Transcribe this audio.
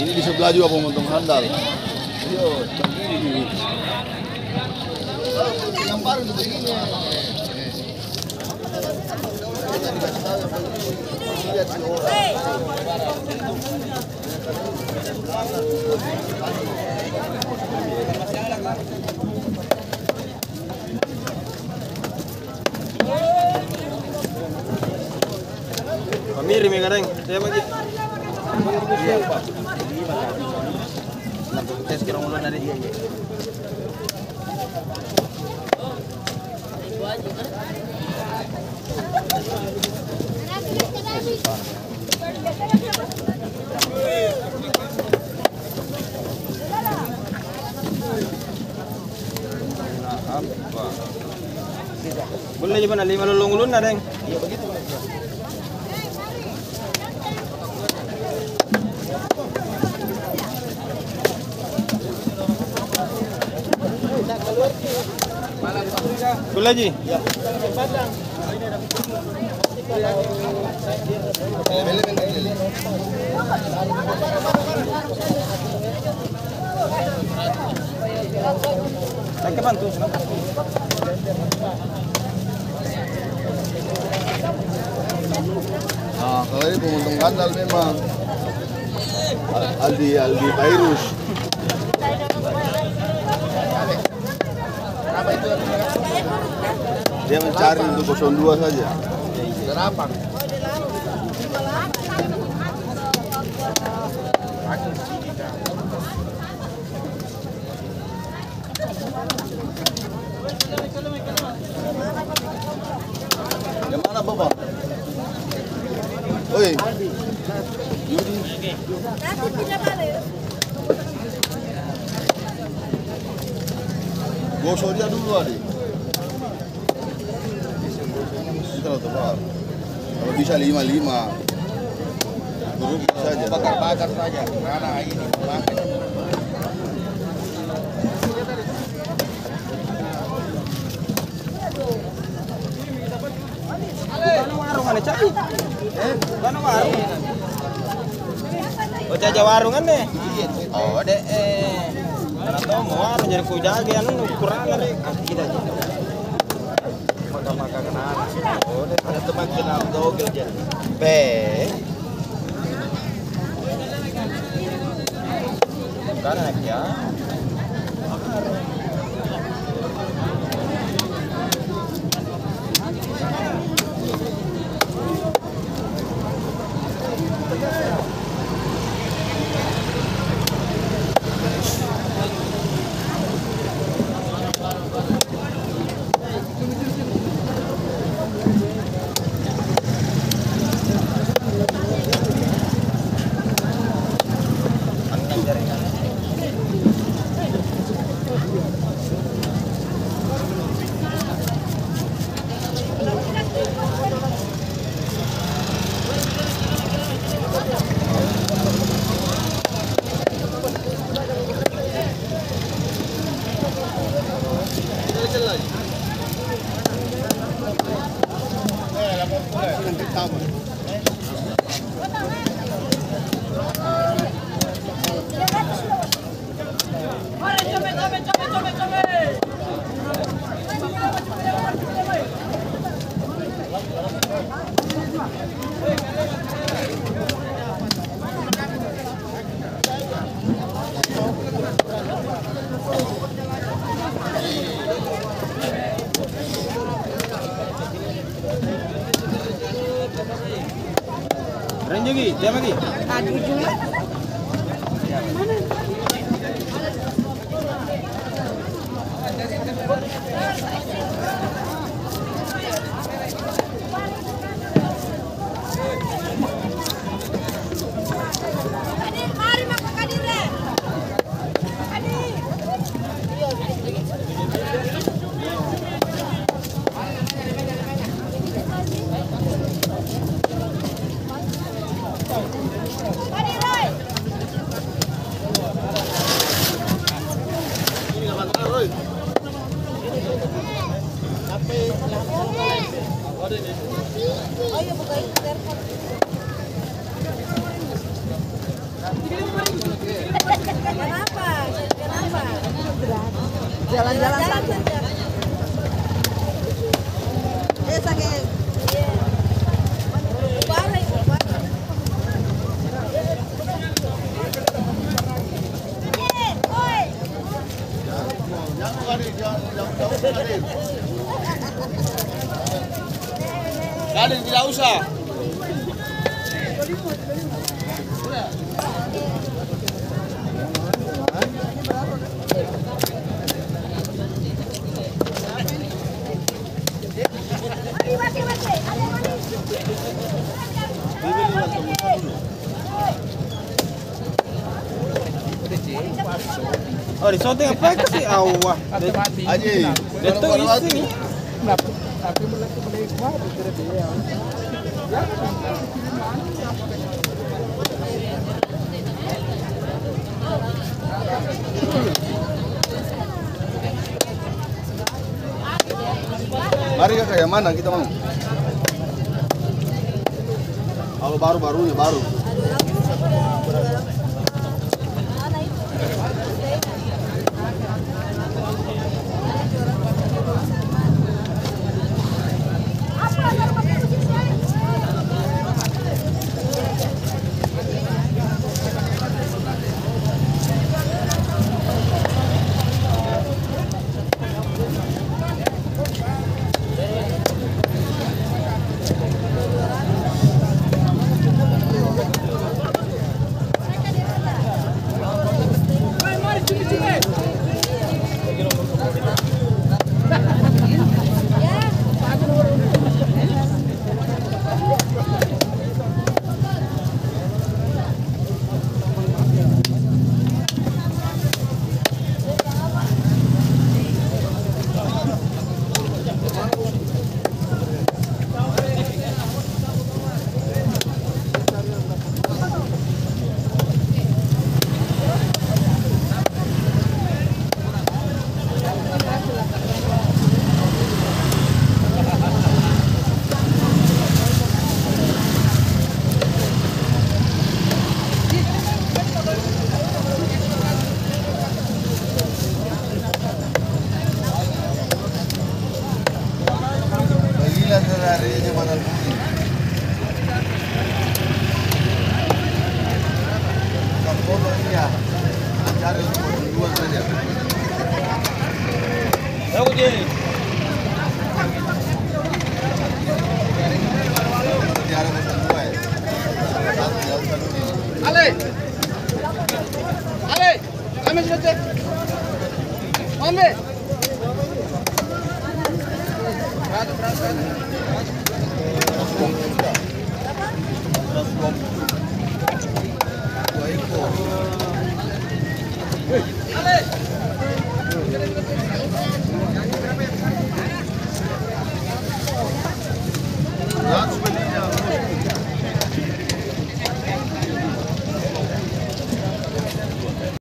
Ini di sebelah juga pemontong handal. Yo, ini. Yang baru tuh begini. Pamiri mi gareng. Saya bagi. Tes kira ulang dari dia. Boleh juga na lima lulung ulun na deng. Boleh ji. Bantu. Nah, kalau ini handal memang. Al- Aldi Aldi Virus. Dia mencari untuk 02 saja. Mana Bapak? Oi. Gosok dia dulu adik. Kita lah tebar. Kalau bisa lima lima. Turun saja. bakar-bakar saja karena ini warung ane cai. Eh, bukan warung. Oh jaja warungan deh. Oh deh eh. Karena warung jadi ku jaga anu kurang deh. Kita aja. maka-maka kena oh deh ada teman kenal dogel jadi Bukan anak ya. Renjo gi, dia lagi. Mari jangan jangan jauh Kadir. Kadir tidak usah. Shooting apa sih? Awah. Aji, Itu isi. Mari kakak yang mana kita mau? Kalau baru barunya baru. velhas. Duas velhas. É o dinheiro. Ale! Ale! ali, ali, Kame! Brado, brado.